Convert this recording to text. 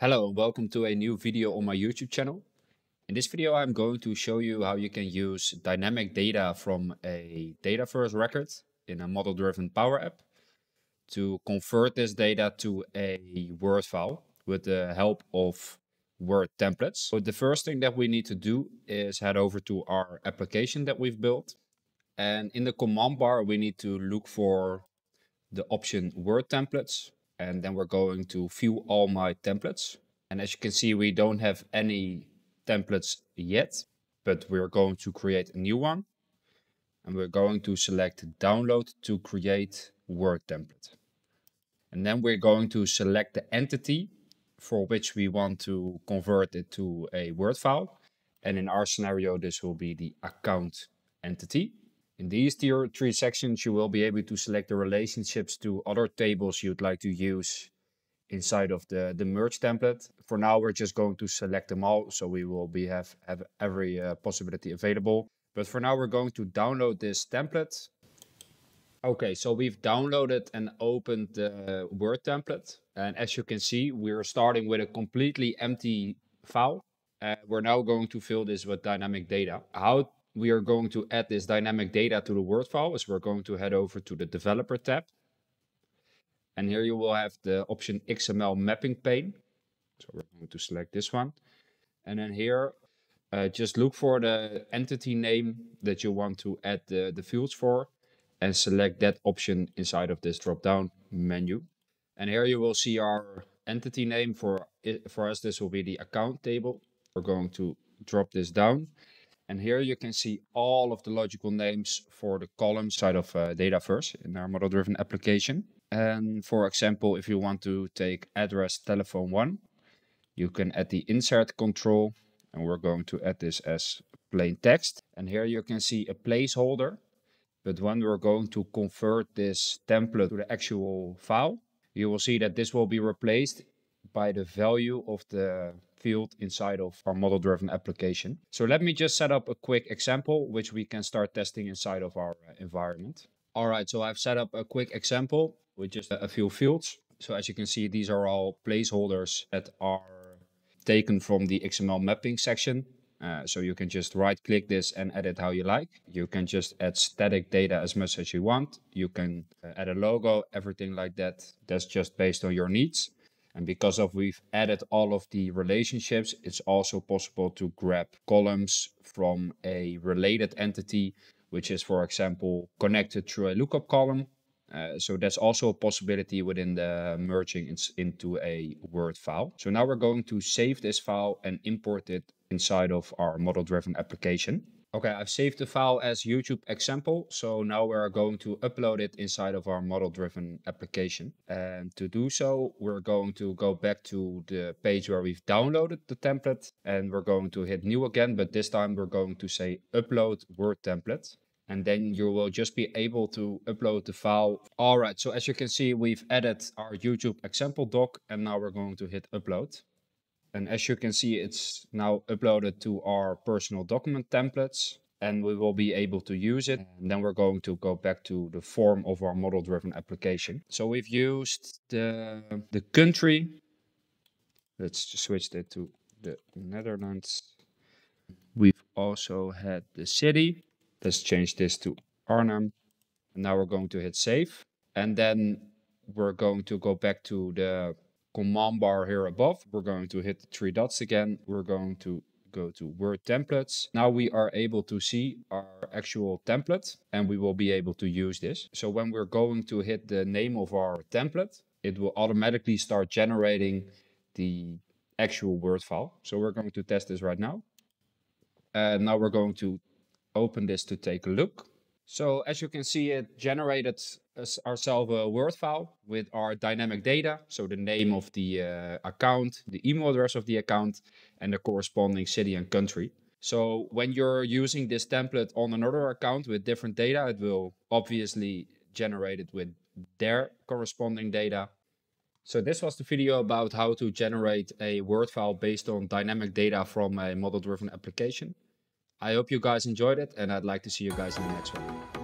Hello and welcome to a new video on my YouTube channel. In this video I'm going to show you how you can use dynamic data from a Dataverse record in a model-driven Power App to convert this data to a Word file with the help of Word templates. So the first thing that we need to do is head over to our application that we've built. And in the command bar we need to look for the option Word templates and then we're going to view all my templates. And as you can see, we don't have any templates yet, but we're going to create a new one. And we're going to select download to create Word template. And then we're going to select the entity for which we want to convert it to a Word file. And in our scenario, this will be the account entity. In these tier three sections, you will be able to select the relationships to other tables you'd like to use inside of the, the merge template. For now, we're just going to select them all. So we will be have, have every uh, possibility available. But for now, we're going to download this template. Okay, so we've downloaded and opened the Word template. And as you can see, we're starting with a completely empty file. Uh, we're now going to fill this with dynamic data. How we are going to add this dynamic data to the Word file is we're going to head over to the developer tab. And here you will have the option XML mapping pane. So we're going to select this one. And then here, uh, just look for the entity name that you want to add the, the fields for and select that option inside of this drop-down menu. And here you will see our entity name for for us. This will be the account table. We're going to drop this down and here you can see all of the logical names for the columns side of uh, Dataverse in our model-driven application. And for example, if you want to take address telephone one, you can add the insert control and we're going to add this as plain text. And here you can see a placeholder. But when we're going to convert this template to the actual file, you will see that this will be replaced by the value of the field inside of our model-driven application. So let me just set up a quick example, which we can start testing inside of our uh, environment. All right, so I've set up a quick example with just a few fields. So as you can see, these are all placeholders that are taken from the XML mapping section. Uh, so you can just right click this and edit how you like. You can just add static data as much as you want. You can uh, add a logo, everything like that. That's just based on your needs. And because of we've added all of the relationships, it's also possible to grab columns from a related entity, which is, for example, connected through a lookup column. Uh, so that's also a possibility within the merging in, into a Word file. So now we're going to save this file and import it inside of our model-driven application. Okay, I've saved the file as YouTube example. So now we're going to upload it inside of our model-driven application. And to do so, we're going to go back to the page where we've downloaded the template. And we're going to hit new again, but this time we're going to say upload Word template. And then you will just be able to upload the file. All right, so as you can see, we've added our YouTube example doc and now we're going to hit upload. And as you can see, it's now uploaded to our personal document templates and we will be able to use it. And then we're going to go back to the form of our model driven application. So we've used the, the country. Let's just switch that to the Netherlands. We've also had the city. Let's change this to Arnhem. And now we're going to hit save. And then we're going to go back to the command bar here above. We're going to hit the three dots again. We're going to go to Word templates. Now we are able to see our actual template and we will be able to use this. So when we're going to hit the name of our template, it will automatically start generating the actual Word file. So we're going to test this right now. And now we're going to open this to take a look. So as you can see, it generated ourselves a Word file with our dynamic data. So the name of the uh, account, the email address of the account, and the corresponding city and country. So when you're using this template on another account with different data, it will obviously generate it with their corresponding data. So this was the video about how to generate a Word file based on dynamic data from a model-driven application. I hope you guys enjoyed it and I'd like to see you guys in the next one.